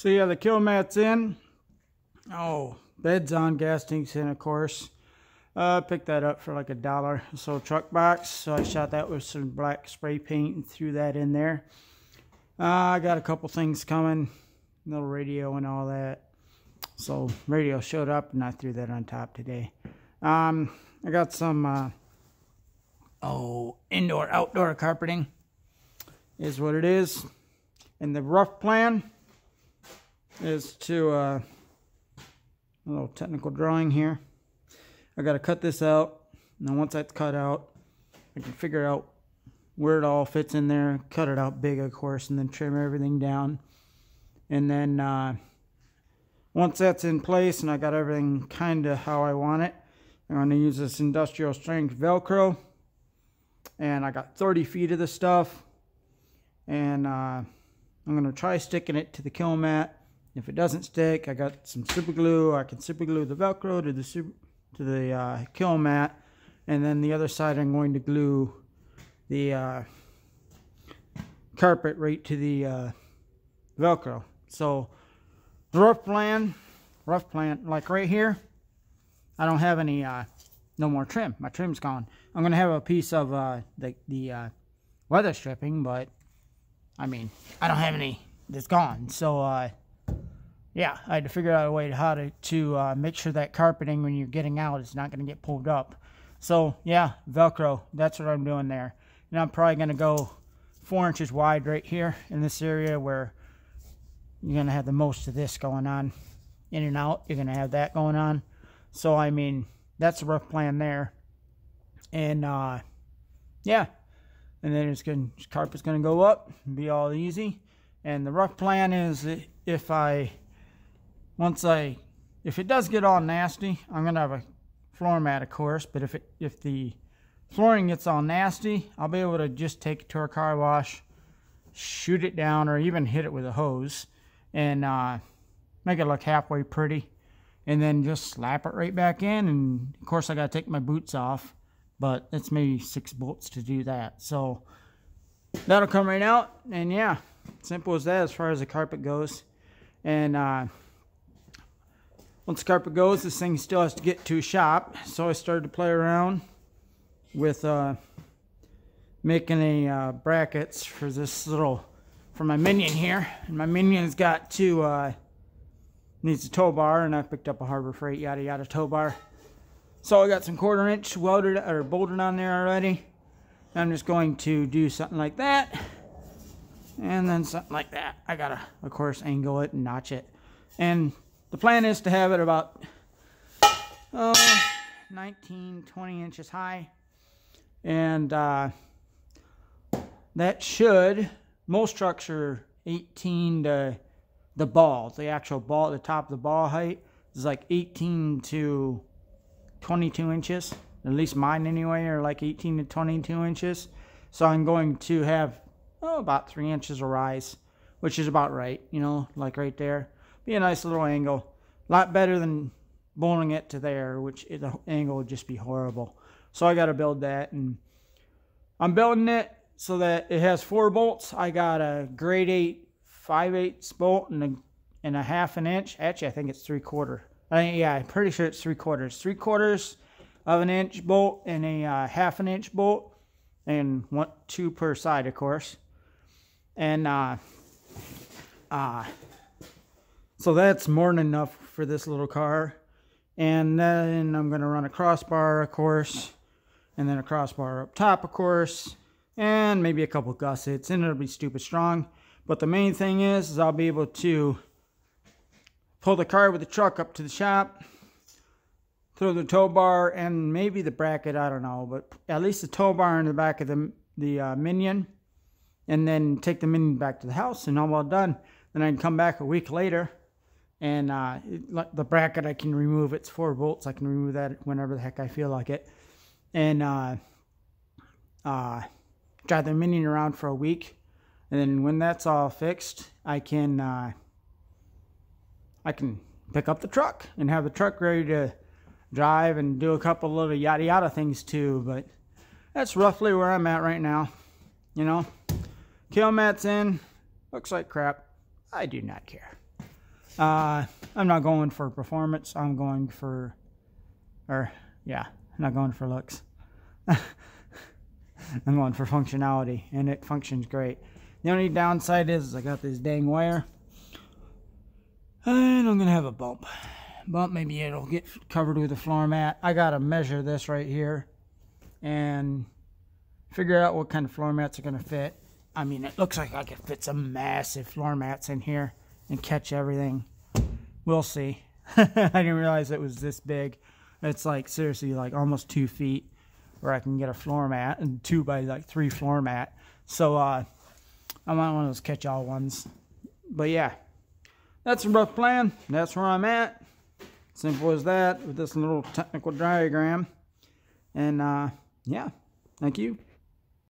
So yeah, the Kilmat's in. Oh, bed's on, gas tank's in, of course. Uh, picked that up for like a dollar. So truck box. So I shot that with some black spray paint and threw that in there. Uh, I got a couple things coming, little radio and all that. So radio showed up and I threw that on top today. Um, I got some uh, oh indoor outdoor carpeting is what it is. And the rough plan is to uh, a little technical drawing here. I got to cut this out. Now once that's cut out, I can figure out where it all fits in there. Cut it out big, of course, and then trim everything down. And then uh, once that's in place and I got everything kind of how I want it, I'm going to use this industrial strength Velcro. And I got 30 feet of this stuff. And uh, I'm going to try sticking it to the Kilmat if it doesn't stick, I got some super glue. I can super glue the Velcro to the super, to the uh, Kilmat, and then the other side I'm going to glue the uh, carpet right to the uh, Velcro. So the rough plan, rough plan, like right here, I don't have any, uh, no more trim. My trim's gone. I'm gonna have a piece of uh, the the uh, weather stripping, but I mean, I don't have any. It's gone. So yeah, I had to figure out a way to how to, to uh, make sure that carpeting when you're getting out is not going to get pulled up. So yeah, Velcro, that's what I'm doing there. And I'm probably going to go four inches wide right here in this area where you're going to have the most of this going on. In and out, you're going to have that going on. So, I mean, that's a rough plan there. And, uh, yeah. And then it's going carpet's going to go up be all easy. And the rough plan is if I once I, if it does get all nasty, I'm going to have a floor mat, of course, but if it, if the flooring gets all nasty, I'll be able to just take it to a car wash, shoot it down, or even hit it with a hose, and uh, make it look halfway pretty, and then just slap it right back in, and of course I got to take my boots off, but it's maybe six bolts to do that, so that'll come right out, and yeah, simple as that as far as the carpet goes, and uh, once carpet goes, this thing still has to get to a shop. So I started to play around with uh, making a uh, brackets for this little, for my Minion here. And my Minion's got two, uh, needs a tow bar and I picked up a Harbor Freight yada yada tow bar. So I got some quarter inch welded or bolted on there already. I'm just going to do something like that. And then something like that. I gotta, of course, angle it and notch it. And the plan is to have it about oh, 19, 20 inches high. And uh, that should, most trucks are 18 to the ball, the actual ball, the top of the ball height is like 18 to 22 inches. At least mine anyway are like 18 to 22 inches. So I'm going to have oh, about three inches of rise, which is about right, you know, like right there be a nice little angle. A lot better than bowling it to there, which the angle would just be horrible. So I got to build that. And I'm building it so that it has four bolts. I got a grade 8 5 8 bolt and a, and a half an inch. Actually, I think it's three quarter. I think, yeah, I'm pretty sure it's three quarters. Three quarters of an inch bolt and a uh, half an inch bolt. And one, two per side, of course. And uh, uh, so that's more than enough for this little car. And then I'm going to run a crossbar, of course, and then a crossbar up top, of course, and maybe a couple gussets, and it'll be stupid strong. But the main thing is, is I'll be able to pull the car with the truck up to the shop, throw the tow bar and maybe the bracket, I don't know, but at least the tow bar in the back of the, the uh, Minion, and then take the Minion back to the house, and all well done. Then I can come back a week later and uh, the bracket I can remove. It's four bolts. I can remove that whenever the heck I feel like it. And uh, uh, drive the Minion around for a week. And then when that's all fixed, I can uh, I can pick up the truck and have the truck ready to drive and do a couple little yada yada things too. But that's roughly where I'm at right now. You know, Kilmat's in. Looks like crap. I do not care. Uh, I'm not going for performance. I'm going for, or yeah, I'm not going for looks. I'm going for functionality, and it functions great. The only downside is, I got this dang wire, and I'm gonna have a bump. Bump, maybe it'll get covered with a floor mat. I gotta measure this right here, and figure out what kind of floor mats are gonna fit. I mean, it looks like I could fit some massive floor mats in here and catch everything. We'll see. I didn't realize it was this big. It's like seriously like almost two feet where I can get a floor mat and two by like three floor mat. So uh, I want one of those catch-all ones. But yeah, that's a rough plan. That's where I'm at. Simple as that with this little technical diagram. And uh, yeah, thank you.